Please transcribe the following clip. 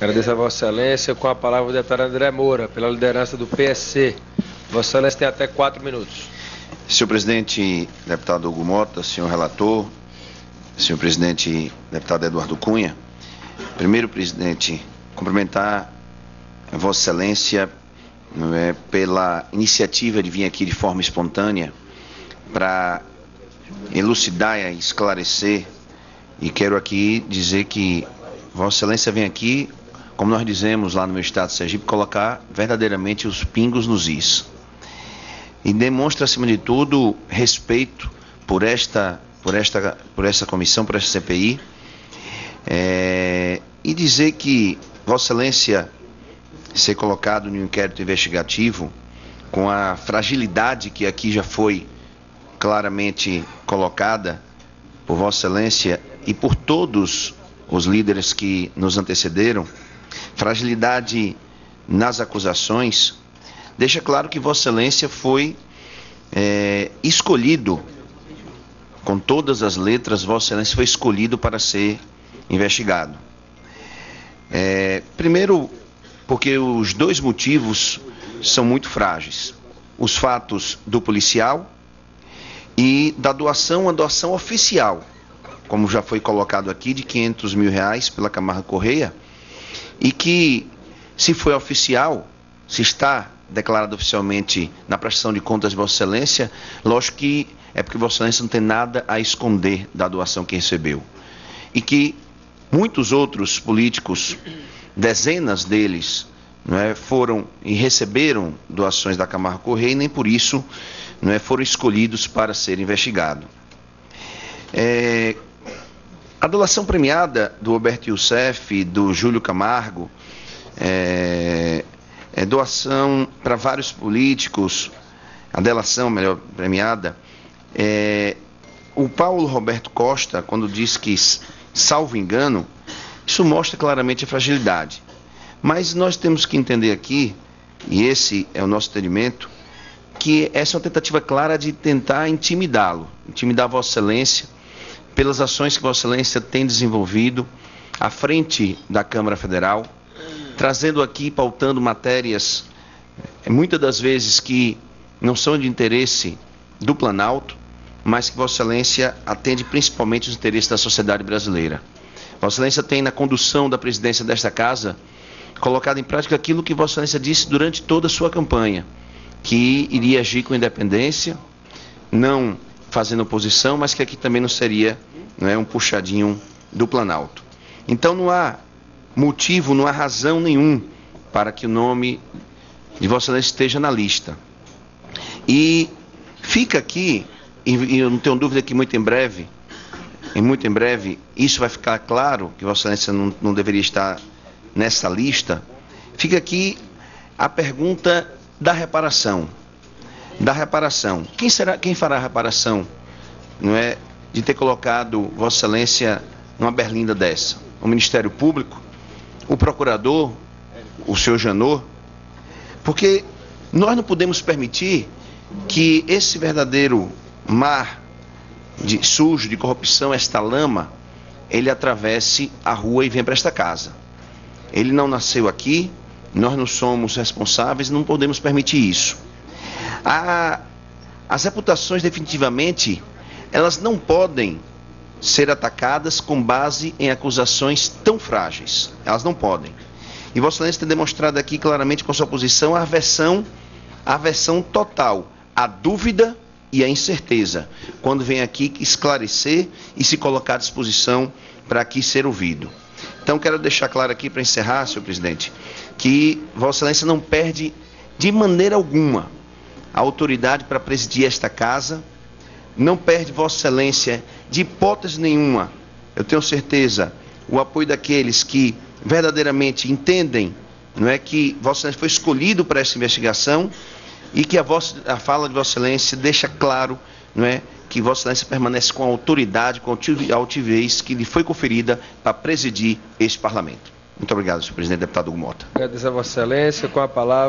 Agradeço a Vossa Excelência. Com a palavra o deputado André Moura, pela liderança do PSC. Vossa Excelência tem até quatro minutos. Senhor presidente, deputado Hugo Mota, senhor relator, senhor presidente, deputado Eduardo Cunha. Primeiro, presidente, cumprimentar Vossa Excelência é, pela iniciativa de vir aqui de forma espontânea para elucidar e esclarecer. E quero aqui dizer que Vossa Excelência vem aqui, como nós dizemos lá no meu estado de Sergipe, colocar verdadeiramente os pingos nos is. E demonstra, acima de tudo, respeito por esta, por esta, por essa comissão, por esta CPI. É, e dizer que Vossa Excelência ser colocado no inquérito investigativo com a fragilidade que aqui já foi claramente colocada por Vossa Excelência e por todos os líderes que nos antecederam, fragilidade nas acusações, deixa claro que Vossa Excelência foi é, escolhido, com todas as letras, Vossa Excelência foi escolhido para ser investigado. É, primeiro, porque os dois motivos são muito frágeis: os fatos do policial e da doação, a doação oficial, como já foi colocado aqui, de 500 mil reais pela Camargo Correia, e que, se foi oficial, se está declarado oficialmente na prestação de contas de Vossa Excelência, lógico que é porque Vossa Excelência não tem nada a esconder da doação que recebeu. E que muitos outros políticos, dezenas deles, é, foram e receberam doações da Camargo Correia e nem por isso é, foram escolhidos para ser investigado. É, a doação premiada do Roberto Youssef, do Júlio Camargo, é, é doação para vários políticos, a delação, melhor, premiada, é, o Paulo Roberto Costa, quando diz que, salvo engano, isso mostra claramente a fragilidade. Mas nós temos que entender aqui, e esse é o nosso entendimento, que essa é uma tentativa clara de tentar intimidá-lo, intimidar Vossa Excelência, pelas ações que Vossa Excelência tem desenvolvido à frente da Câmara Federal, trazendo aqui, pautando matérias, eh, muitas das vezes que não são de interesse do Planalto, mas que Vossa Excelência atende principalmente os interesses da sociedade brasileira. Vossa Excelência tem na condução da presidência desta casa colocado em prática aquilo que Vossa Excelência disse durante toda a sua campanha que iria agir com independência, não fazendo oposição, mas que aqui também não seria não é, um puxadinho do Planalto. Então não há motivo, não há razão nenhum para que o nome de Vossa Excelência esteja na lista. E fica aqui, e eu não tenho dúvida que muito em breve, em muito em breve, isso vai ficar claro, que Vossa Excelência não, não deveria estar nessa lista, fica aqui a pergunta da reparação. Da reparação. Quem será, quem fará a reparação? Não é de ter colocado Vossa Excelência numa berlinda dessa? O Ministério Público, o procurador, o senhor Janot, porque nós não podemos permitir que esse verdadeiro mar de sujo, de corrupção, esta lama, ele atravesse a rua e venha para esta casa. Ele não nasceu aqui, nós não somos responsáveis, não podemos permitir isso. A, as reputações, definitivamente, elas não podem ser atacadas com base em acusações tão frágeis. Elas não podem. E Vossa Excelência tem demonstrado aqui claramente com a sua posição a aversão, a aversão total, a dúvida e a incerteza, quando vem aqui esclarecer e se colocar à disposição para aqui ser ouvido. Então, quero deixar claro aqui, para encerrar, senhor presidente, que Vossa Excelência não perde de maneira alguma a autoridade para presidir esta casa, não perde Vossa Excelência de hipótese nenhuma, eu tenho certeza, o apoio daqueles que verdadeiramente entendem não é que Vossa Excelência foi escolhido para essa investigação e que a, vossa, a fala de Vossa Excelência deixa claro não é, que Vossa Excelência permanece com a autoridade, com a altivez que lhe foi conferida para presidir este parlamento. Muito obrigado, senhor presidente, deputado Hugo Mota. Agradeço a Vossa Excelência. Com a palavra.